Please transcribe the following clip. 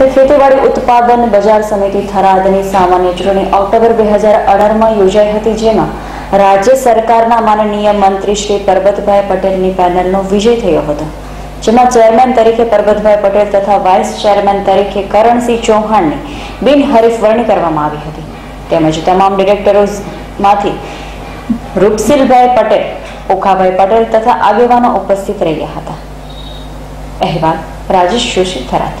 તો ખેતીવાડી ઉત્પાદન બજાર સમિતિ થરાદની સામાન્ય ચૂંટણી ઓક્ટોબર બે હજાર અઢારમાં યોજાઈ હતી, જેમાં રાજ્ય સરકારના માનનીય મંત્રી શ્રી પરબતભાઈ પટેલની પેનલનો વિજય થયો હતો. જેમાં ચેરમેન તરીકે પરબતભાઈ પટેલ તથા વાઇસ ચેરમેન તરીકે કરણસિંહ ચૌહાણની બિનહરીફ વરણી કરવામાં આવી હતી. તેમજ તમામ ડિરેક્ટરોમાંથી રૂપસિલભાઈ પટેલ, ઓખાભાઈ પટેલ તથા આગેવાનો ઉપસ્થિત રહ્યા હતા. અહેવાલ રાજેશ જોશી, થરાદ.